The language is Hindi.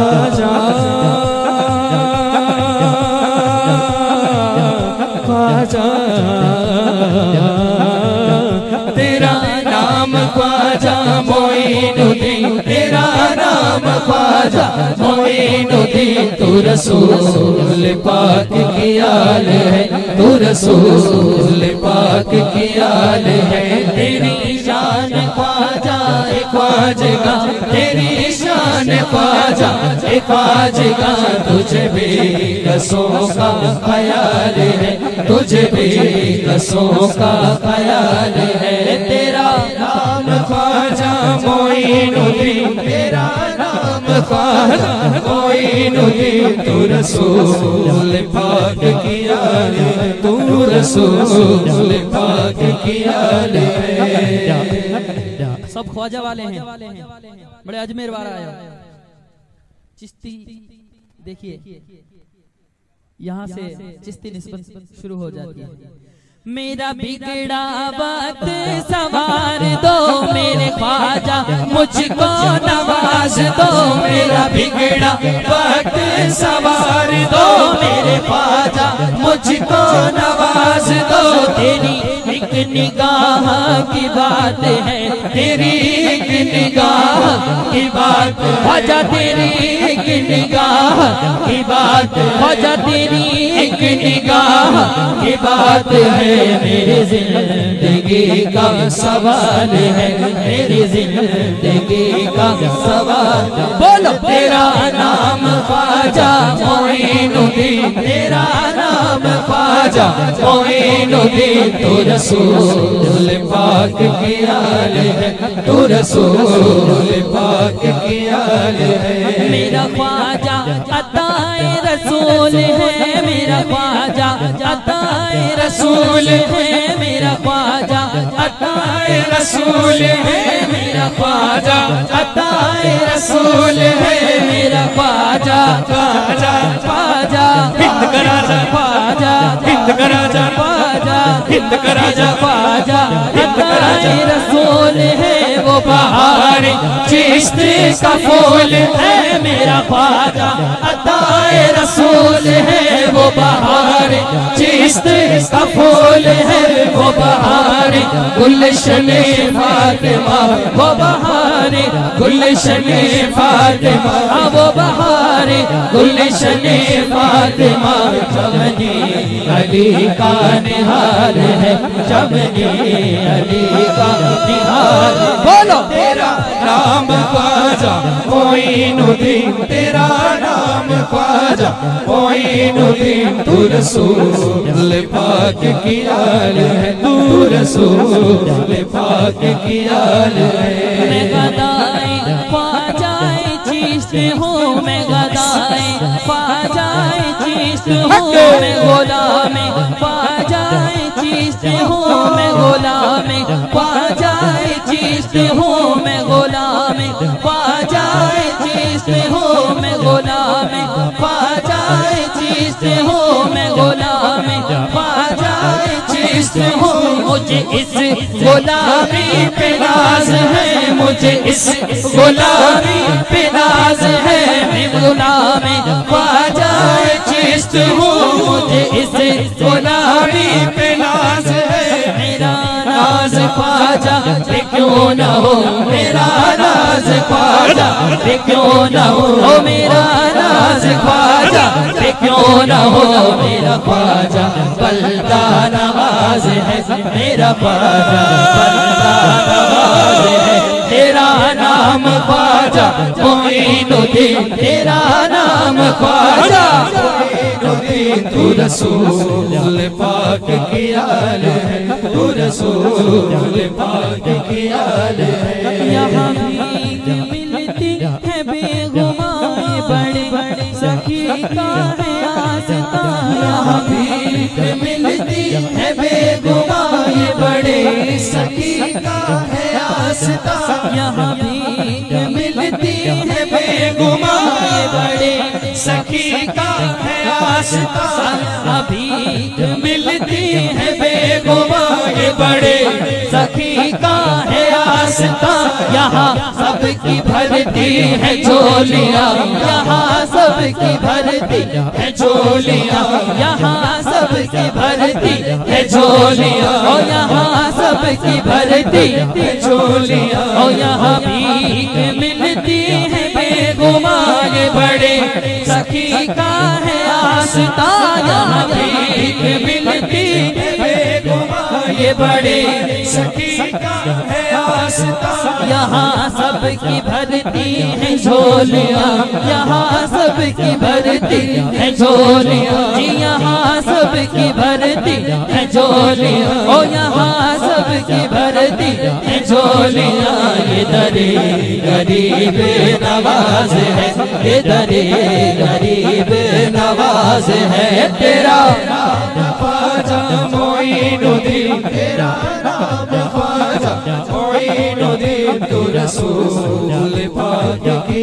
तेरा तेरा रसूल पाक की आल है, तू रसूल पाक की आल है। तेरी शान ख्वाजा ख्वाजगा तेरी ख्वाजा ए ख्वाजगा तुझे भी कसों का ख्याल है। तुझे भी कसों का ख्याल है। तेरा नाम ख्वाजा मोइनुद्दीन तेरा तू रसूल पाक की आल है। तू रसूल पाक की आल है। सब ख्वाजा वाले हैं। बड़े अजमेर वाला आया। चिश्ती देखिए यहाँ से चिश्ती निस्बत शुरू हो जाती है। मेरा बिगड़ा बात सवार दो मेरे ख्वाजा मुझको नवाज़ दो मेरा बिगड़ा बात सवार दो मेरे ख्वाजा मुझको नवाज़ दो। तेरी एक निगाह की बात है तेरी एक निगाह की बात ख्वाजा तेरी एक निगाह की बात खोजा तेरी एक निगाह की बात है। मेरी ज़िंदगी का सवाल है। मेरी ज़िंदगी का सवाल बोलो। तेरा नाम ख्वाजा मोइनुद्दीन। तेरा नाम ख्वाजा मोइनुद्दीन तू रसूल पाक की आल है, तू रसूल पाक की आल है। मेरा ख्वाजा, अताए रसूल है, मेरा ख्वाजा, अताए रसूल है, मेरा ख्वाजा, अताए रसूल है, मेरा ख्वाजा, अताए रसूल है, मेरा ख्वाजा ख्वाजा का राजा ख्वाजा हिंद का राजा ख्वाजा हिंद का राजा। रसूल है वो बहार, चिश्त का फूल है मेरा ख्वाजा अताए रसूल है वो बहार, चिश्त का फूल है वो बहार। गुलशन फातिमा, वो बहार, गुलशन फातिमा। वो बहार, गुलशन फातिमा। अली का निहार है, चमनी अली का निहार बोलो। तेरा नाम ख्वाजा मोइनुद्दीन तेरा नाम ख्वाजा मोइनुद्दीन तू रसूल पाक की आल है तू रसूल पाक की आल है। मैं गदाए ख्वाजाए चिश्त हूँ मैं हूँ हूँ हूँ मैं गुलाम ख्वाजाए चिश्त हूँ मैं गुलाम ख्वाजाए चिश्त हूँ मुझे इस गुलामी पे नाज है, मुझे इस गुलामी पे नाज है। चिश्त हूँ मुझे इस गुलामी पे नाज है। मेरा नाज ख्वाजा पे क्यों न हो? मेरा नाज ख्वाजा पे क्यों न हो? मेरा नाज ख्वाजा पे क्यों न हो? मेरा ख्वाजा बल्दा नवाज़ है। मेरा ख्वाजा बल्दा नाम ख्वाजा मोइनुद्दीन तेरा नाम ख्वाजा तू रसूल पाक की आल है तू रसूल पाक की आल है आस्था यहाँ भी मिलती है बेगुमाए बड़े सखी का है आस्था अभी मिलती है बेगुमाए बड़े सखी का है आस्था यहाँ सबकी भरती है झोलियाँ। यहाँ सबकी भरती है झोलियाँ। यहाँ सबकी भरती है झोलियाँ। यहाँ सबकी भरती झोलियाँ ओ यहाँ भीख मिलती है बेगुमान बड़े सखी का है आस्था, यहाँ भीख मिलती ये बड़े सखी का है आस्था। यहाँ सबकी भरती है झोलियाँ, यहाँ सबकी भरती है झोलियाँ। यहाँ सबकी भरती है झोलियाँ यहाँ सबकी भरती झोलियाँ गरीब नवाज़ है। ये गरीब नवाज़ है। तेरा ख्वाजा मोइनुद्दीन तेरा ख्वाजा मोइनुद्दीन तू रसूल पाक की